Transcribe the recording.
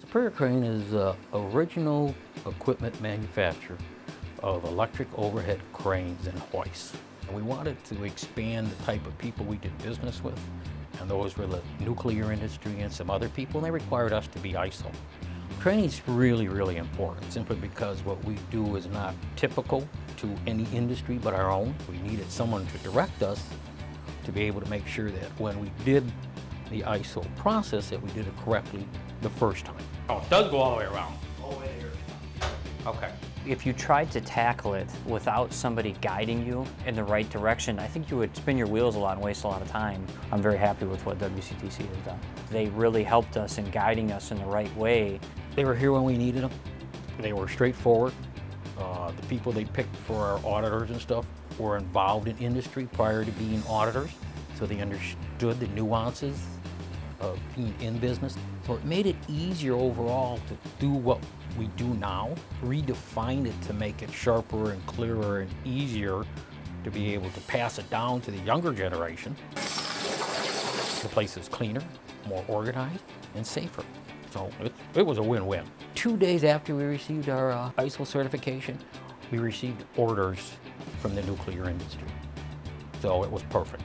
Superior Crane is uh, original equipment manufacturer of electric overhead cranes and hoists. We wanted to expand the type of people we did business with, and those were the nuclear industry and some other people, and they required us to be ISO. Training is really, really important, simply because what we do is not typical to any industry but our own. We needed someone to direct us to be able to make sure that when we did the ISO process, that we did it correctly the first time. Oh, it does go all the way around. All the way here. Okay. If you tried to tackle it without somebody guiding you in the right direction, I think you would spin your wheels a lot and waste a lot of time. I'm very happy with what WCTC has done. They really helped us in guiding us in the right way. They were here when we needed them. They were straightforward. Uh, the people they picked for our auditors and stuff were involved in industry prior to being auditors, so they understood the nuances of being in business. So it made it easier overall to do what we do now, redefine it to make it sharper and clearer and easier to be able to pass it down to the younger generation. The place is cleaner, more organized, and safer. So it, it was a win-win. Two days after we received our uh, ISO certification, we received orders from the nuclear industry. So it was perfect.